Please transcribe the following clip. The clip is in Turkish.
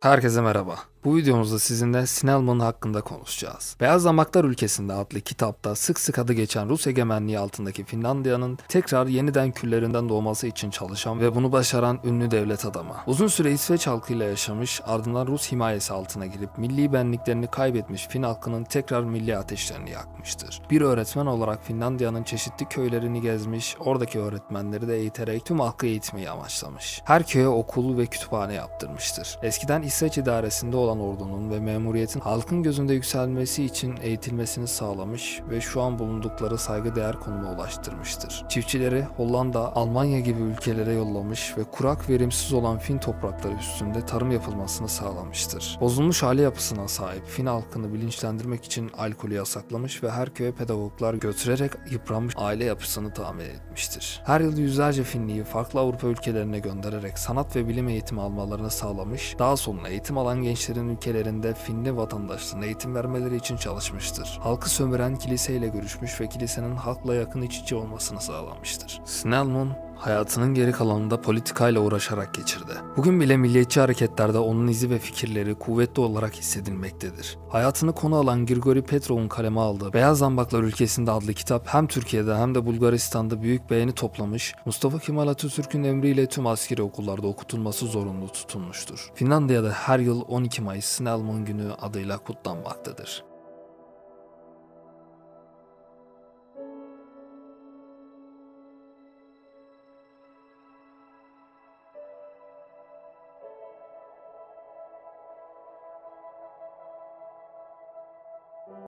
Herkese merhaba. Bu videomuzda sizinle Snellman hakkında konuşacağız. Beyaz Damaklar Ülkesinde adlı kitapta sık sık adı geçen Rus egemenliği altındaki Finlandiya'nın tekrar yeniden küllerinden doğması için çalışan ve bunu başaran ünlü devlet adamı. Uzun süre İsveç halkıyla yaşamış, ardından Rus himayesi altına girip milli benliklerini kaybetmiş Fin halkının tekrar milli ateşlerini yakmıştır. Bir öğretmen olarak Finlandiya'nın çeşitli köylerini gezmiş, oradaki öğretmenleri de eğiterek tüm halkı eğitmeyi amaçlamış. Her köye okul ve kütüphane yaptırmıştır. Eskiden İsveç idaresinde olan ordunun ve memuriyetin halkın gözünde yükselmesi için eğitilmesini sağlamış ve şu an bulundukları saygıdeğer konuma ulaştırmıştır. Çiftçileri Hollanda, Almanya gibi ülkelere yollamış ve kurak verimsiz olan Fin toprakları üstünde tarım yapılmasını sağlamıştır. Bozulmuş aile yapısına sahip Fin halkını bilinçlendirmek için alkolü yasaklamış ve her köye pedagoglar götürerek yıpranmış aile yapısını tamir etmiştir. Her yıl yüzlerce Finliyi farklı Avrupa ülkelerine göndererek sanat ve bilim eğitimi almalarını sağlamış, daha sonra eğitim alan gençlerin ülkelerinde Finli vatandaşlarına eğitim vermeleri için çalışmıştır. Halkı sömüren kiliseyle görüşmüş ve kilisenin halkla yakın iç içe olmasını sağlamıştır. Snellman hayatının geri kalanında politikayla uğraşarak geçirdi. Bugün bile milliyetçi hareketlerde onun izi ve fikirleri kuvvetli olarak hissedilmektedir. Hayatını konu alan Grigori Petrov'un kaleme aldığı Beyaz Zambaklar Ülkesinde adlı kitap hem Türkiye'de hem de Bulgaristan'da büyük beğeni toplamış, Mustafa Kemal Atatürk'ün emriyle tüm askeri okullarda okutulması zorunlu tutulmuştur. Finlandiya'da her yıl 12 Mayıs Snellman Günü adıyla kutlanmaktadır.